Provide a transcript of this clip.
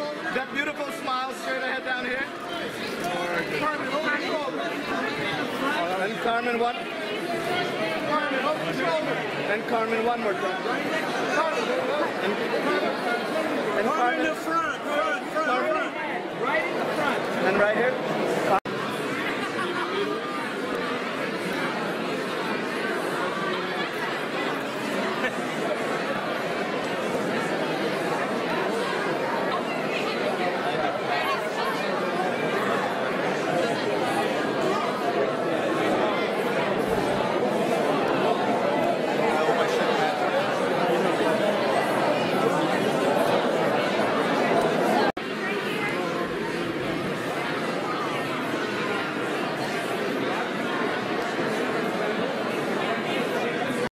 That beautiful smile straight ahead down here. Carmen. And Carmen, what? Carmen, over your shoulder. And Carmen, one more time. Carmen. And Carmen in the front, front, front, front. and right here.